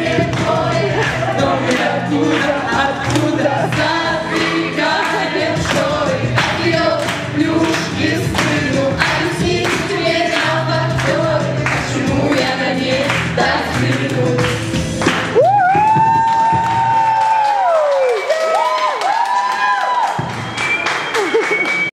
Get